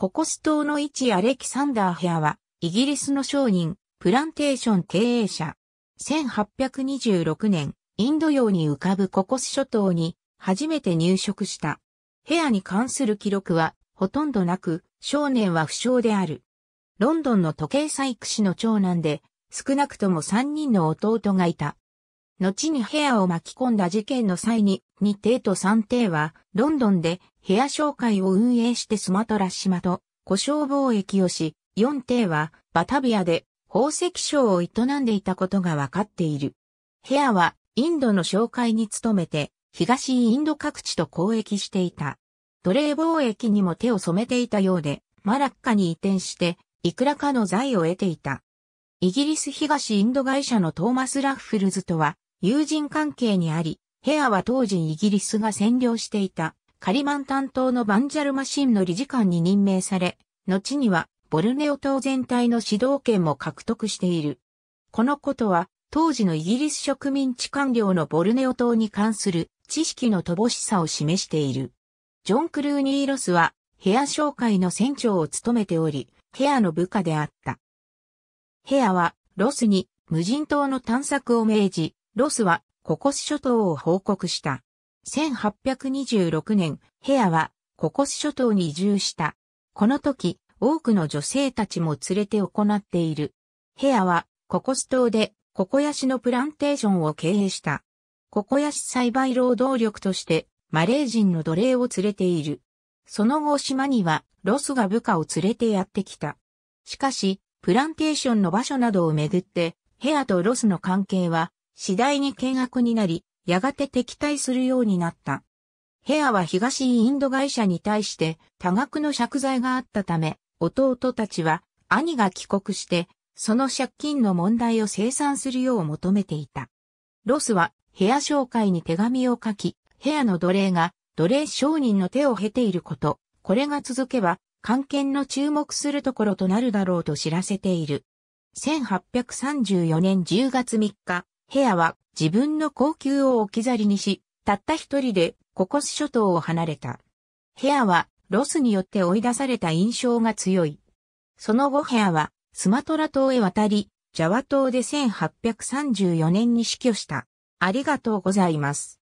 ココス島の一アレキサンダー・ヘアは、イギリスの商人、プランテーション経営者。1826年、インド洋に浮かぶココス諸島に初めて入植した。ヘアに関する記録はほとんどなく、少年は不詳である。ロンドンの時計細工師の長男で、少なくとも3人の弟がいた。後にヘアを巻き込んだ事件の際に、2帝と3帝は、ロンドンでヘア商会を運営してスマトラ島と故障貿易をし、4帝はバタビアで宝石商を営んでいたことがわかっている。ヘアはインドの商会に勤めて、東インド各地と交易していた。奴隷貿易にも手を染めていたようで、マラッカに移転して、いくらかの財を得ていた。イギリス東インド会社のトーマス・ラッフルズとは友人関係にあり、ヘアは当時イギリスが占領していたカリマン担当のバンジャルマシンの理事官に任命され、後にはボルネオ島全体の指導権も獲得している。このことは当時のイギリス植民地官僚のボルネオ島に関する知識の乏しさを示している。ジョン・クルーニー・ロスはヘア商会の船長を務めており、ヘアの部下であった。ヘアはロスに無人島の探索を命じ、ロスはココス諸島を報告した。1826年、ヘアはココス諸島に移住した。この時、多くの女性たちも連れて行っている。ヘアはココス島でココヤシのプランテーションを経営した。ココヤシ栽培労働力としてマレー人の奴隷を連れている。その後島にはロスが部下を連れてやってきた。しかし、プランテーションの場所などをめぐって、ヘアとロスの関係は次第に険悪になり、やがて敵対するようになった。ヘアは東インド会社に対して多額の借財があったため、弟たちは兄が帰国して、その借金の問題を清算するよう求めていた。ロスはヘア紹介に手紙を書き、部屋の奴隷が奴隷商人の手を経ていること、これが続けば、関係の注目するところとなるだろうと知らせている。1834年10月3日、部屋は自分の高級を置き去りにし、たった一人でココス諸島を離れた。部屋はロスによって追い出された印象が強い。その後部屋はスマトラ島へ渡り、ジャワ島で1834年に死去した。ありがとうございます。